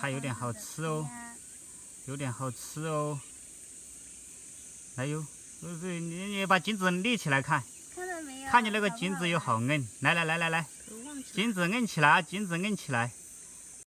它有点好吃哦，有点好吃哦。来哟，你你把镜子立起来看，看到没有？看你那个镜子有好硬，来来来来来，镜子硬起来，镜子硬起来。